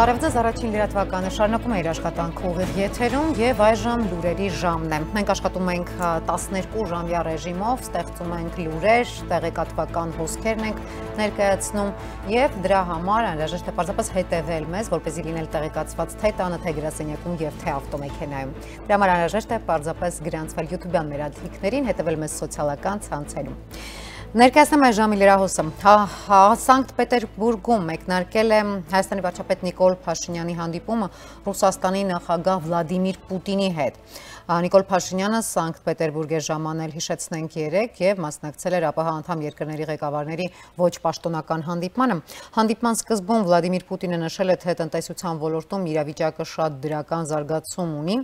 Բարև ձեզ, առաջին լրատվականը շարունակում է իր աշխատանքը ուղիղ եթերում եւ այժմ լուրերի ժամն է։ Մենք աշխատում ենք 12 ժամյա ռեժիմով, ստեղծում ենք լուրեր, տեղեկատվական հոսքերն ենք ներկայացնում եւ դրա համար անհրաժեշտ է պարզապես հետեւել մեզ, որպեսզի լինել տեղեկացված թե տանը, թե գրասենյակում եւ թե ավտոմեքենայում։ Դրա համար անհրաժեշտ է պարզապես գրանցվել YouTube-յան մեր ալիքներին, հետեւել մեզ սոցիալական ցանցերում։ Ներկայացնում է ժամի լրահոսը։ հա, հա, Սանկտ Պետերբուրգում մեկնարկել է Հայաստանի վարչապետ Նիկոլ Փաշինյանի հանդիպումը Ռուսաստանի նախագահ Վլադիմիր Պուտինի հետ։ Նիկոլ Փաշինյանը Սանկտ Պետերբուրգ է ժամանել հիշեցնենք 3 եւ մասնակցել էր ԱՊՀ անդամ երկրների ղեկավարների ոչ պաշտոնական հանդիպմանը։ Հանդիպման սկզբում Վլադիմիր Պուտինը նշել է, թե տնտեսության ոլորտում իրավիճակը շատ դրական զարգացում ունի։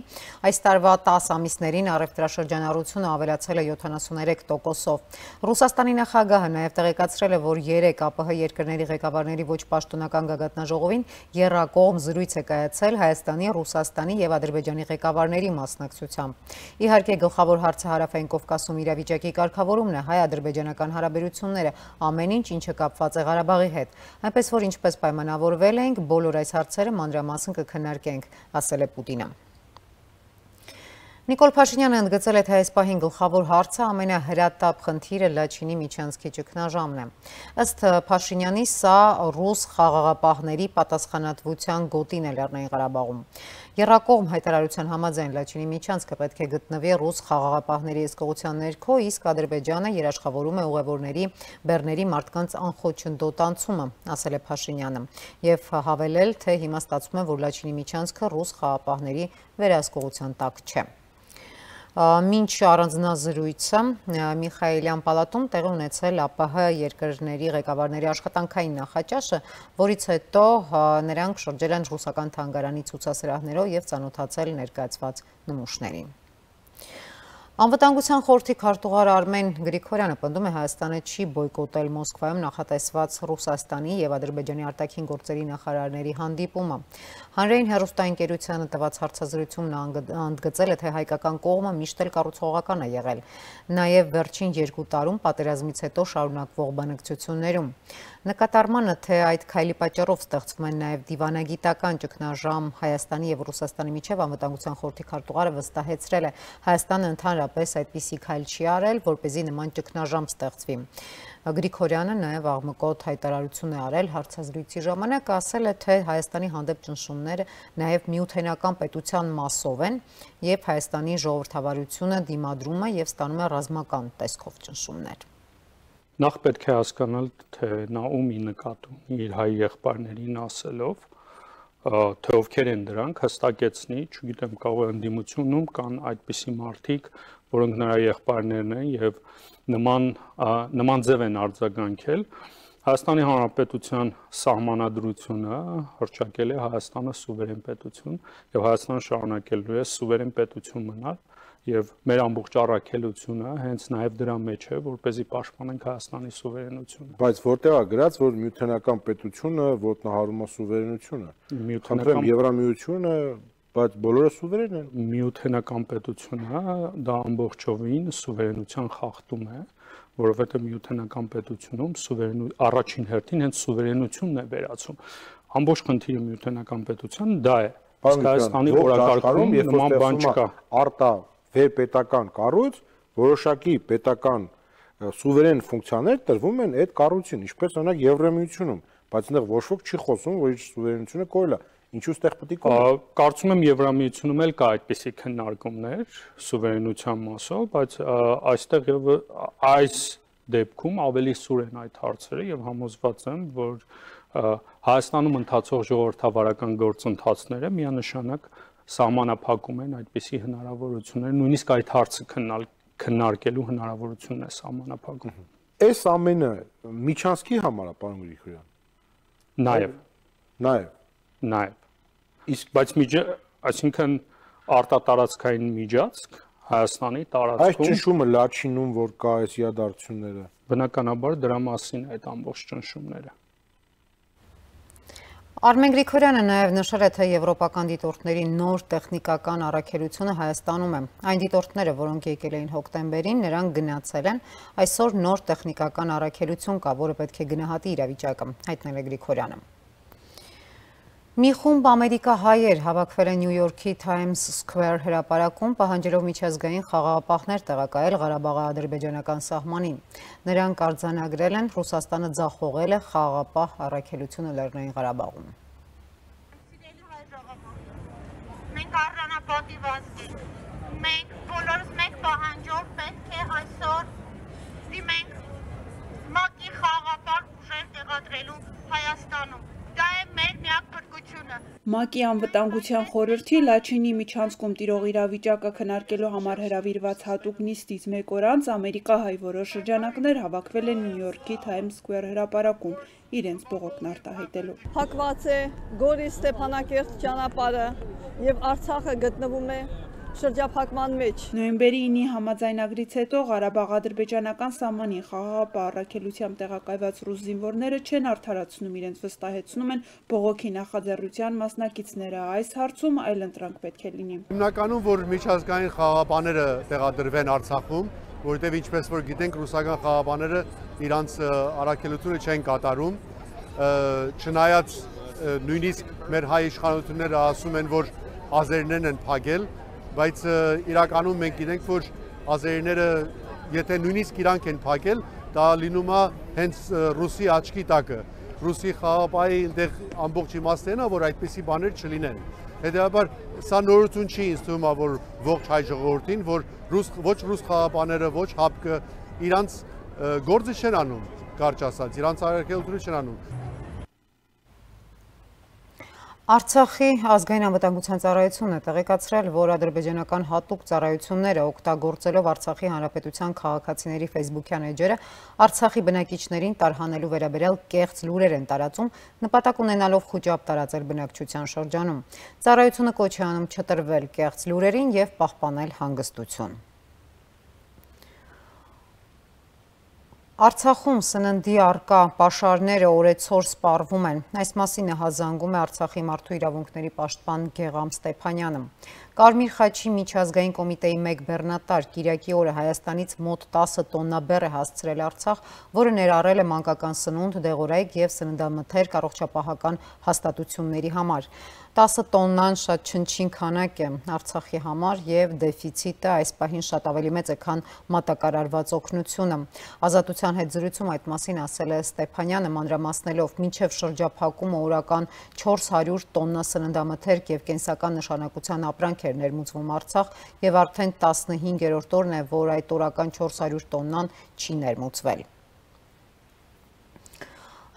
Այս տարվա 10 ամիսներին առևտրաշրջանառությունը ավելացել է 73%-ով։ Ռուսաստանի նախագահը նաև տեղեկացրել է, որ 3 ԱՊՀ երկրների ղեկավարների ոչ պաշտոնական գագաթնաժողովին երրակողմ զրույց է կայացել Հայաստանի, Ռուսաստանի եւ Ադրբեջանի ղեկավարների մասնակցությամբ ուղղությամբ։ Իհարկե գլխավոր հարցը հարավային Կովկասում իրավիճակի կարգավորումն է հայ-ադրբեջանական հարաբերությունները, ամեն ինչ, ինչը կապված է Ղարաբաղի հետ։ Այնպես որ ինչպես պայմանավորվել ենք, բոլոր այս հարցերը մանրամասն կքննարկենք, ասել է Պուտինը։ Նիկոլ Փաշինյանը ընդգծել է, թե այս պահին գլխավոր հարցը ամենահրատապ խնդիրը Լաչինի միջանցքի ճգնաժամն է։ Ըստ Փաշինյանի սա ռուս խաղաղապահների պատասխանատվության գոտին է Լեռնային Ղարաբաղում։ Երակողմ հայտարարության համաձայն Լաչինի միջանցքը պետք է գտնվի ռուս խաղաղապահների իսկողության ներքո, իսկ Ադրբեջանը երաշխավորում է ուղևորների բեռների մարդկանց անխոչնդոտ անցումը, ասել է Փաշինյանը, եւ հավելել, թե հիմա ստացվում է, որ Լաչինի միջանցքը ռուս խաղաղապահների վերահսկողության տակ չէ։ Մինչ առանձնազրույցը Միխայելյան պալատում տեղի ունեցել ԱՊՀ երկրների ղեկավարների աշխատանքային նախաճաշը, որից հետո նրանք շրջել են ռուսական թանգարանի ցուցասրահներով եւ ծանոթացել ներկայացված նմուշներին։ Անվտանգության խորհրդի քարտուղար Արմեն Գրիգորյանը պնդում է Հայաստանը չի բոյկոտել Մոսկվայում նախատեսված Ռուսաստանի եւ Ադրբեջանի արտաքին գործերի նախարարների հանդիպումը։ Հանրային հերոստայինկերությանը տված հարցազրույցում նա ընդգծել է, թե հայկական կողմը միշտ էլ կառուցողական է եղել, նաեւ վերջին 2 տարում պատերազմից հետո շարունակվող բանակցություններում։ Նկատառմանը, թե այդ քայլի պատճառով ստեղծվում են նաև դիվանագիտական ճգնաժամ Հայաստանի եւ Ռուսաստանի միջև անվտանգության խորհրդի քարտուղարը վստահեցրել է. Հայաստանը ընդհանրապես այդպիսի քայլ չի արել, որ เป զի նման ճգնաժամ ստեղծվի։ Գրիգորյանը նաև աղմկոտ հայտարարություն է արել հարցազրույցի ժամանակ, ասել է, թե Հայաստանի հանդեպ ճնշումները նաև միութենական պետության մասով են եւ Հայաստանի ժողովրդավարությունը դիմադրում է եւ ստանում է ռազմական տեսքով ճնշումներ նախ պետք է հասկանալ, թե նա ումի նկատում իր հայ եղբայրներին ասելով, թե ովքեր են դրանք, հստակեցնի, չգիտեմ, կարող է ընդդիմությունում կան այդպիսի մարդիկ, որոնք նրա եղբայրներն են եւ նման նման ձև են արձագանքել Հայաստանի Հանրապետության սահմանադրությունը հրճակել է Հայաստանը սուվերեն պետություն եւ Հայաստանը շարունակելու է սուվերեն պետություն մնալ եւ մեր ամբողջ առաքելությունը հենց նաեւ դրա մեջ է, որ เป զի պաշտպանենք Հայաստանի սուվերենությունը։ Բայց որտեղ է գրած, որ միութենական պետությունը ոտնահարում է սուվերենությունը։ Միութենական Եվրամիությունը բայց բոլորը սուվերեն են։ Միութենական պետությունը դա ամբողջովին սուվերենության խախտում է, որովհետեւ միութենական պետությունում սուվերեն առաջին հերթին հենց սուվերենությունն է վերացում։ Ամբողջ խնդիրը միութենական պետության դա է։ Հայաստանի օրակարգում նման բան չկա։ Արտա վերպետական կառույց որոշակի պետական սուվերեն ֆունկցիաներ տրվում են այդ կառույցին, ինչպես օրինակ Եվրամիությունում, բայց այնտեղ ոչ ոք չի խոսում, որ իր սուվերենությունը կոյլ է։ Ինչու ստեղ պետք է կոյլ։ Կարծում եմ Եվրամիությունում էլ կա այդպիսի քննարկումներ սուվերենության մասով, բայց այստեղ եւ այս դեպքում ավելի սուր են այդ հարցերը եւ համոզված եմ, որ Հայաստանում ընթացող ժողովրդավարական գործընթացները միանշանակ սահմանափակում են այդպիսի հնարավորություններ, նույնիսկ այդ հարցը քննալ քննարկելու հնարավորությունն է սահմանափակում։ Այս ամենը միջանցքի համար է, պարոն Գրիգորյան։ Նաև։ Նաև։ Նաև։ Իսկ բայց միջը, այսինքն արտատարածքային միջանցք Հայաստանի տարածքում Այս ճնշումը լաչինում որ կա այս իրադարձությունները։ Բնականաբար դրա մասին է այդ ամբողջ ճնշումները։ Արմեն Գրիգորյանը նաև նշել է, թե եվրոպական դիտորդների նոր տեխնիկական առաքելությունը Հայաստանում է։ Այն դիտորդները, որոնք եկել էին հոկտեմբերին, նրանք գնացել են։ Այսօր նոր տեխնիկական առաքելություն կա, որը պետք է գնահատի իրավիճակը, հայտնել է Գրիգորյանը։ Մի խումբ ամերիկահայեր հավաքվել են Նյու Յորքի Times Square հրապարակում, պահանջելով միջազգային խաղաղապահներ տեղակայել Ղարաբաղի ադրբեջանական սահմանին։ Նրանք արձանագրել են Ռուսաստանը ձախողել է խաղաղապահ առաքելությունը Լեռնային Ղարաբաղում։ Մենք առանապատիված ենք։ Մենք բոլորս մեկ պահանջով պետք է այսօր դիմենք ՄԱԿ-ի խաղաղապահ ուժեր տեղադրելու Հայաստանում մեր միակ փրկությունը։ ՄԱԿ-ի անվտանգության խորհրդի Լաչինի միջանցքում տիրող իրավիճակը քննարկելու համար հրավիրված հատուկ նիստից մեկ օր անց ամերիկահայ որոշ շրջանակներ հավաքվել են Նյու Յորքի Times Square հրապարակում իրենց բողոքն արտահայտելու։ Փակված է Գորի Ստեփանակերտ ճանապարհը եւ Արցախը գտնվում է շրջափակման մեջ։ Նոյեմբերի 9-ի համաձայնագրից հետո Ղարաբաղ-ադրբեջանական սահմանին խաղաղապահ առաքելությամբ տեղակայված ռուս զինվորները չեն արդարացնում իրենց վստահեցնում են բողոքի նախաձեռնության մասնակիցները։ Այս հարցում այլընտրանք պետք է լինի։ Հիմնականում որ միջազգային խաղաղապահները տեղադրվեն Արցախում, որովհետև ինչպես որ գիտենք, ռուսական խաղաղապահները իրանց առաքելությունը չեն կատարում, չնայած նույնիսկ մեր հայ իշխանությունները ասում են, որ ազերներն են փակել, բայց իրականում մենք գիտենք, որ ազերիները եթե նույնիսկ իրանք են փակել, դա լինում է հենց ռուսի աչքի տակը։ Ռուսի խաղապահի այնտեղ ամբողջ իմաստն է, որ այդպիսի բաներ չլինեն։ Հետևաբար սա նորություն չի ինձ թվում, որ ողջ հայ ժողովրդին, որ ռուս ոչ ռուս խաղապաները, ոչ հապկը իրանց գործը չեն անում, կարճ ասած, իրանց արկելությունը չեն անում։ Արցախի ազգային անվտանգության ծառայությունը տեղեկացրել, որ ադրբեջանական հատուկ ծառայությունները օգտագործելով Արցախի հանրապետության քաղաքացիների Facebook-յան էջերը Արցախի բնակիչներին տարհանելու վերաբերյալ կեղծ լուրեր են տարածում, նպատակ ունենալով խոճապ տարածել բնակչության շրջանում։ Ծառայությունը կոչ է անում չտրվել կեղծ լուրերին եւ պահպանել հանգստություն։ Արցախում սննդի արկա պաշարները օրեցօր սպառվում են։ Այս մասին է հազանգում է Արցախի մարդու իրավունքների պաշտպան Գեգամ Ստեփանյանը։ Կարմիր խաչի միջազգային կոմիտեի մեկ բեռնատար Կիրակի օրը Հայաստանից մոտ 10 տոննա բեռ է հասցրել Արցախ, որը ներառել է մանկական սնունդ, դեղորայք եւ սննդամթերք առողջապահական հաստատությունների համար։ 10 տոննան շատ չնչին քանակ է Արցախի համար եւ դեֆիցիտը այս պահին շատ ավելի մեծ է, քան մատակարարված օգնությունը։ Ազատության հետ զրույցում այդ մասին ասել է Ստեփանյանը մանրամասնելով մինչև շրջափակումը օրական 400 տոննա սննդամթերք եւ կենսական նշանակության ապրանք էր ներմուծվում Արցախ եւ արդեն 15-րդ օրն է, որ այդ օրական 400 տոննան չի ներմուծվել։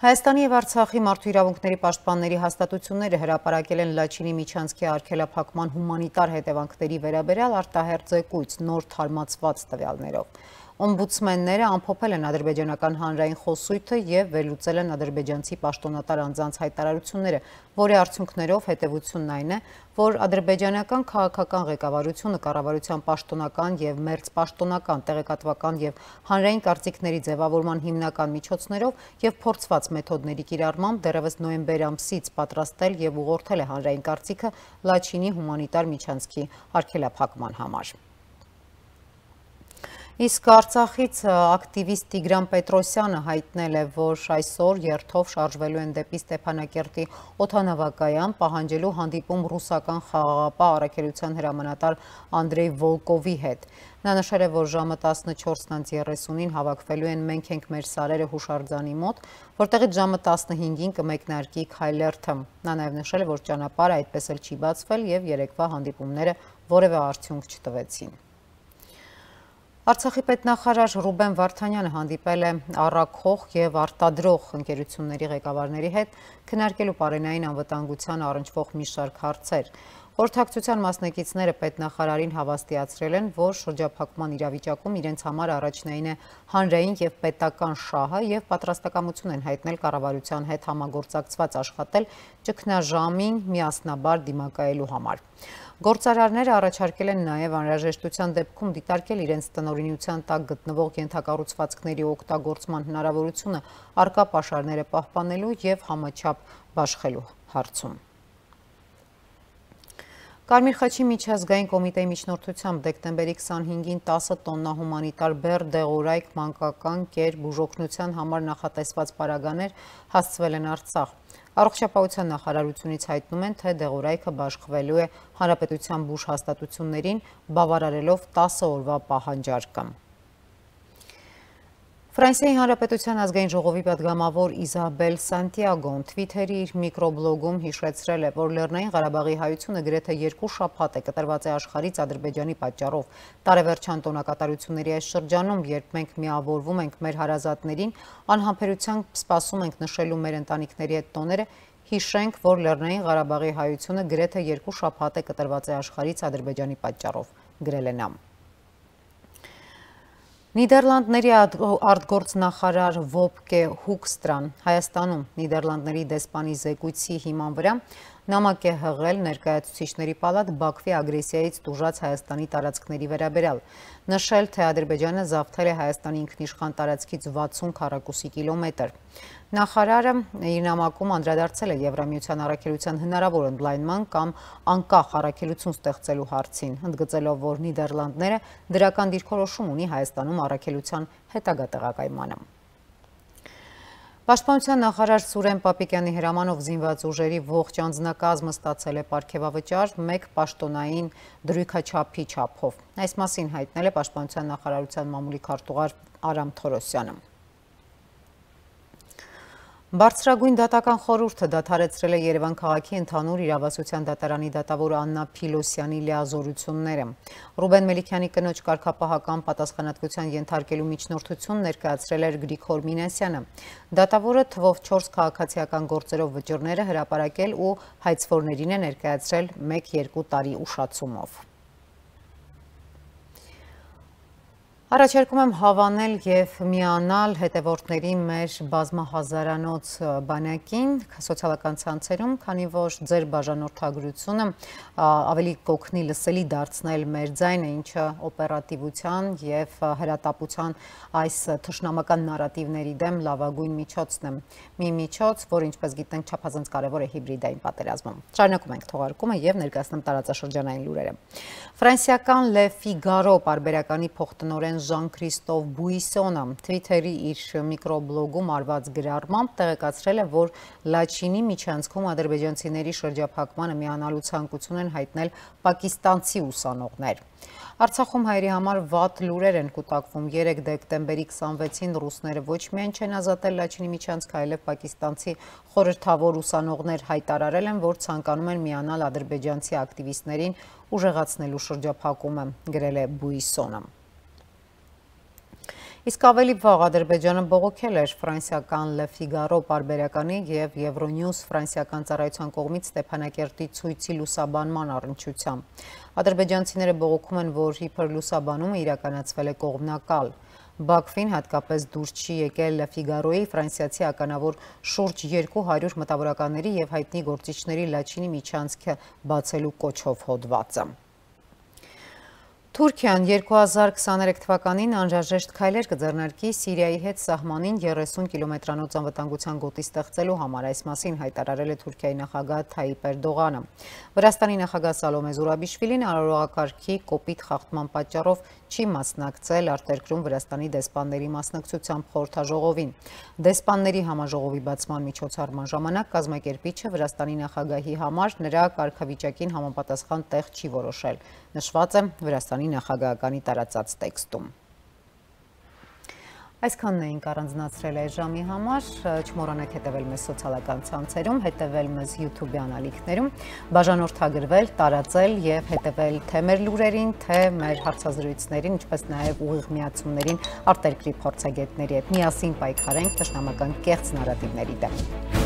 Հայաստանի եւ Արցախի մարդու իրավունքների պաշտպանների հաստատությունները հրապարակել են Լաչինի միջանցքի արգելափակման հումանիտար հետևանքների վերաբերյալ արտահերձ զեկույց նոր թարմացված տվյալներով։ Օմբուդսմենները ամփոփել են ադրբեջանական հանրային խոսույթը եւ վերլուծել են ադրբեջանցի պաշտոնատար անձանց հայտարարությունները, որի արդյունքներով հետևությունն այն է, որ ադրբեջանական քաղաքական ղեկավարությունը կառավարության պաշտոնական եւ մերձ պաշտոնական տեղեկատվական եւ հանրային կարծիքների ձևավորման հիմնական միջոցներով եւ փորձված մեթոդների կիրառմամբ դեռևս նոյեմբեր ամսից պատրաստել եւ ուղղորդել է հանրային կարծիքը Լաչինի հումանիտար միջանցքի արգելափակման համար։ Իսկ Արցախից ակտիվիստ Տիգրան Պետրոսյանը հայտնել է, որ այսօր երթով շարժվելու են դեպի Ստեփանակերտի օթանավակայան, պահանջելու հանդիպում ռուսական խաղաղապահ առաքելության հրամանատար Անդրեյ Վոլկովի հետ։ Նա նշել է, որ ժամը 14:30-ին հավաքվելու են մենք ենք մեր սարերը հուշարձանի մոտ, որտեղից ժամը 15-ին կմեկնարկի Քայլերթը։ Նա նաև նշել է, որ ճանապարհը այդպես էլ չի բացվել եւ երեկվա հանդիպումները որևէ արդյունք չտվեցին։ Արցախի պետնախարար Ռուբեն Վարդանյանը հանդիպել է առաքող եւ արտադրող ընկերությունների ղեկավարների հետ քննարկելու բարենային անվտանգության առնչվող մի շարք հարցեր։ Խորհրդակցության մասնակիցները պետնախարարին հավաստիացրել են, որ շրջափակման իրավիճակում իրենց համար առաջնային է հանրային եւ պետական շահը եւ պատրաստակամություն են հայտնել կառավարության հետ համագործակցված աշխատել ճգնաժամին միասնաբար դիմակայելու համար։ Գործարարները առաջարկել են նաև անհրաժեշտության դեպքում դիտարկել իրենց տնօրինության տակ գտնվող ենթակառուցվածքների օգտագործման հնարավորությունը արկա պաշարները պահպանելու եւ համաչափ բաշխելու հարցում։ Կարմիր խաչի միջազգային կոմիտեի միջնորդությամբ դեկտեմբերի 25-ին 10 տոննա հումանիտար բեռ դեղորայք մանկական կեր բուժօգնության համար նախատեսված պարագաներ հասցվել են Արցախ։ Առողջապահության նախարարությունից հայտնում են, թե դեղորայքը բաշխվելու է հանրապետության բուժ հաստատություններին, բավարարելով 10 օրվա պահանջարկը։ Ֆրանսիայի Հանրապետության ազգային ժողովի պատգամավոր Իզաբել Սանտիագոն Twitter-ի իր միկրոբլոգում հիշեցրել է, որ Լեռնային Ղարաբաղի հայությունը գրեթե երկու շաբաթ է կտրված է աշխարհից Ադրբեջանի պատճառով։ Տարեվերջան տոնակատարությունների այս շրջանում, երբ մենք միավորվում ենք մեր հարազատներին, անհամբերությամբ սպասում ենք նշելու մեր ընտանիքների հետ տոները, հիշենք, որ Լեռնային Ղարաբաղի հայությունը գրեթե երկու շաբաթ է կտրված է աշխարհից Ադրբեջանի պատճառով, գրել է նա։ Նիդերլանդների արտգործնախարար Վոբկե Հուկստրան Հայաստանում Նիդերլանդների դեսպանի զեկույցի հիման վրա նամակ է հղել ներկայացուցիչների պալատ Բաքվի ագրեսիայից տուժած Հայաստանի տարածքների վերաբերյալ։ Նշել, թե Ադրբեջանը զավթել է Հայաստանի ինքնիշխան տարածքից 60 քառակուսի կիլոմետր։ Նախարարը իր նամակում անդրադարձել է Եվրամիության առաքելության հնարավոր ընդլայնման կամ անկախ առաքելություն ստեղծելու հարցին, ընդգծելով, որ Նիդերլանդները դրական դիրքորոշում ունի Հայաստանում առաքելության հետագա տեղակայմանը։ Պաշտպանության նախարար Սուրեն Պապիկյանի հրամանով զինված ուժերի ողջ անձնակազմը ստացել է պարգևավճար մեկ պաշտոնային դրույքաչափի չափով։ Այս մասին հայտնել է Պաշտպանության նախարարության մամուլի քարտուղար Արամ Թորոսյանը։ Բարձրագույն դատական խորհուրդը դադարեցրել է Երևան քաղաքի ընդհանուր իրավասության դատարանի դատավոր Աննա Փիլոսյանի լիազորությունները։ Ռուբեն Մելիքյանի կնոջ կարգապահական պատասխանատվության ենթարկելու միջնորդություն ներկայացրել էր Գրիգոր Մինասյանը։ Դատավորը թվով 4 քաղաքացիական գործերով վճռները հրապարակել ու հայցվորներին է ներկայացրել 1-2 տարի ուշացումով։ Առաջարկում եմ հավանել եւ միանալ հետևորդների մեր բազմահազարանոց բանակին սոցիալական ցանցերում, քանի որ ձեր բաժանորդագրությունը ավելի կօգնի լսելի դարձնել մեր ձայնը, ինչը օպերատիվության եւ հրատապության այս թշնամական նարատիվների դեմ լավագույն միջոցն է։ Մի միջոց, որ ինչպես գիտենք, չափազանց կարևոր է հիբրիդային պատերազմում։ Շարունակում ենք թողարկումը եւ ներկայացնում տարածաշրջանային լուրերը։ Ֆրանսիական Le Figaro պարբերականի փոխտնօրեն Ժան-Քրիստոֆ Բուիսոնը Twitter-ի իր միկրոբլոգում արված գրառմամբ տեղեկացրել է, որ Լաչինի միջանցքում ադրբեջանցիների շրջափակմանը միանալու ցանկություն են հայտնել պակիստանցի ուսանողներ։ Արցախում հայերի համար վատ լուրեր են կուտակվում 3 դեկտեմբերի 26-ին ռուսները ոչ միայն չեն ազատել Լաչինի միջանցքը, այլև պակիստանցի խորհրդավոր ուսանողներ հայտարարել են, որ ցանկանում են միանալ ադրբեջանցի ակտիվիստներին ուժեղացնելու շրջափակումը, գրել է Բուիսոնը։ Իսկ ավելի վաղ Ադրբեջանը բողոքել էր ֆրանսիական Le Figaro պարբերականի եւ Euronews ֆրանսիական ծառայության կողմից Ստեփանակերտի ցույցի լուսաբանման առնչությամբ։ Ադրբեջանցիները բողոքում են, որ իբր լուսաբանումը իրականացվել է կողմնակալ։ Բաքվին հատկապես դուրս չի եկել Le Figaro-ի ֆրանսիացի ականավոր շուրջ 200 մտավորականների եւ հայտնի գործիչների Լաչինի միջանցքը բացելու կոչով հոդվածը։ Թուրքիան 2023 թվականին անհրաժեշտ քայլեր կձեռնարկի Սիրիայի հետ սահմանին 30 կիլոմետրանոց անվտանգության գոտի ստեղծելու համար, այս մասին հայտարարել է Թուրքիայի նախագահ Թայիպ Էրդողանը։ Վրաստանի նախագահ Սալոմե Զուրաբիշվիլին արարողակարգի կոպիտ խախտման պատճառով չի մասնակցել արտերկրում Վրաստանի դեսպանների մասնակցությամբ խորհրդաժողովին։ Դեսպանների համաժողովի բացման միջոցառման ժամանակ կազմակերպիչը Վրաստանի նախագահի համար նրա կարգավիճակին համապատասխան տեղ չի որոշել։ Նշված է Վրաստանի նախագահականի տարածած տեքստում։ Այսքանն էինք առանձնացրել այս ժամի համար, չմոռանաք հետևել մեզ սոցիալական ցանցերում, հետևել մեզ YouTube-յան ալիքներում, բաժանորդագրվել, տարածել եւ հետևել թե մեր լուրերին, թե մեր հարցազրույցներին, ինչպես նաեւ ուղիղ միացումներին արտերկրի փորձագետների հետ։ Միասին պայքարենք թշնամական կեղծ նարատիվների դեմ։